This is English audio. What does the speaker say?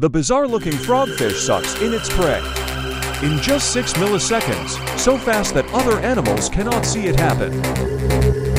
The bizarre-looking frogfish sucks in its prey. In just 6 milliseconds, so fast that other animals cannot see it happen.